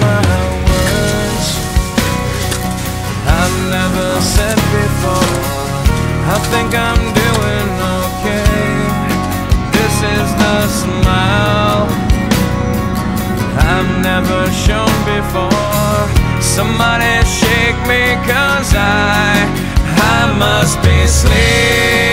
my words. I've never said before I think I'm doing okay. This is the smile I've never shown before. Somebody shake me cause I I must be sleeping